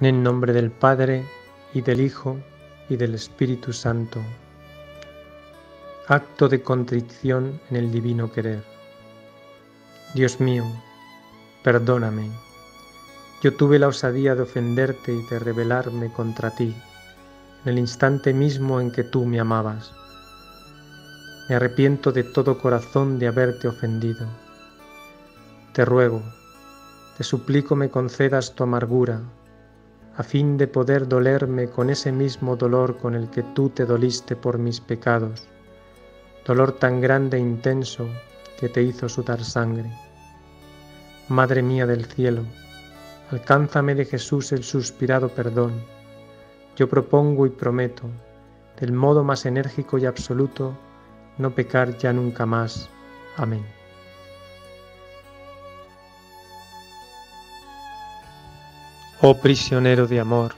En el nombre del Padre, y del Hijo, y del Espíritu Santo. Acto de contrición en el divino querer. Dios mío, perdóname. Yo tuve la osadía de ofenderte y de rebelarme contra ti en el instante mismo en que tú me amabas. Me arrepiento de todo corazón de haberte ofendido. Te ruego, te suplico me concedas tu amargura a fin de poder dolerme con ese mismo dolor con el que tú te doliste por mis pecados, dolor tan grande e intenso que te hizo sudar sangre. Madre mía del cielo, alcánzame de Jesús el suspirado perdón. Yo propongo y prometo, del modo más enérgico y absoluto, no pecar ya nunca más. Amén. Oh prisionero de amor,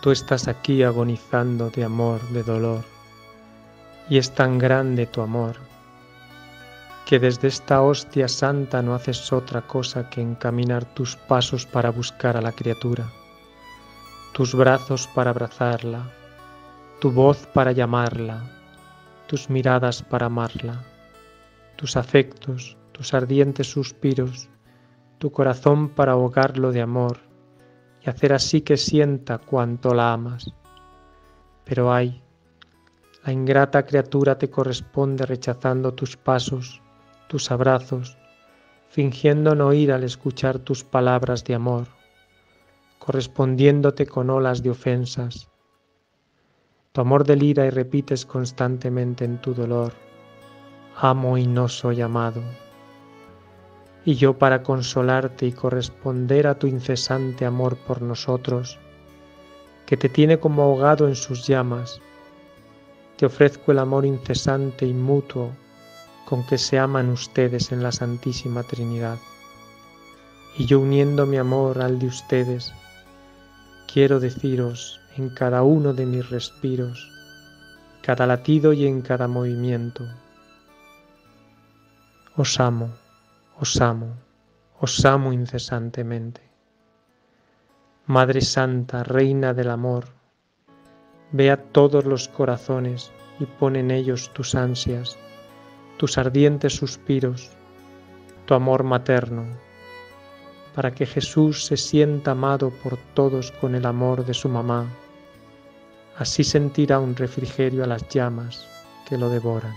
tú estás aquí agonizando de amor, de dolor, y es tan grande tu amor, que desde esta hostia santa no haces otra cosa que encaminar tus pasos para buscar a la criatura, tus brazos para abrazarla, tu voz para llamarla, tus miradas para amarla, tus afectos, tus ardientes suspiros, tu corazón para ahogarlo de amor y hacer así que sienta cuánto la amas. Pero ay, la ingrata criatura te corresponde rechazando tus pasos, tus abrazos, fingiendo no oír al escuchar tus palabras de amor, correspondiéndote con olas de ofensas. Tu amor delira y repites constantemente en tu dolor, amo y no soy amado y yo para consolarte y corresponder a tu incesante amor por nosotros, que te tiene como ahogado en sus llamas, te ofrezco el amor incesante y mutuo con que se aman ustedes en la Santísima Trinidad. Y yo uniendo mi amor al de ustedes, quiero deciros en cada uno de mis respiros, cada latido y en cada movimiento, os amo os amo, os amo incesantemente. Madre Santa, Reina del Amor, ve a todos los corazones y pon en ellos tus ansias, tus ardientes suspiros, tu amor materno, para que Jesús se sienta amado por todos con el amor de su mamá. Así sentirá un refrigerio a las llamas que lo devoran.